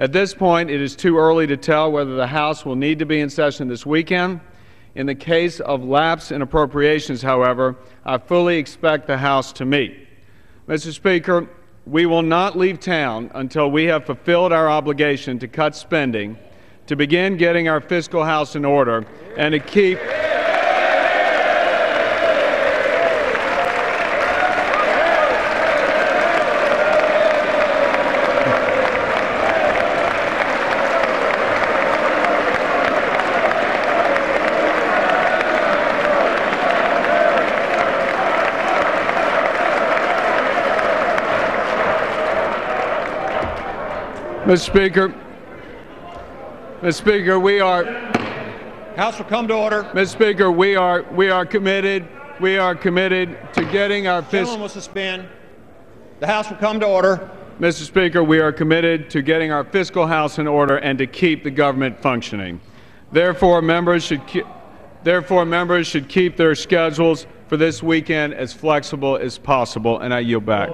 At this point, it is too early to tell whether the House will need to be in session this weekend. In the case of lapse in appropriations, however, I fully expect the House to meet. Mr. Speaker, we will not leave town until we have fulfilled our obligation to cut spending, to begin getting our fiscal house in order, and to keep. Mr. Speaker, Mr. Speaker, we are. House will come to order. Mr. Speaker, we are we are committed. We are committed to getting our fiscal. will suspend. The House will come to order. Mr. Speaker, we are committed to getting our fiscal house in order and to keep the government functioning. Therefore, members should ke- therefore members should keep their schedules for this weekend as flexible as possible. And I yield back.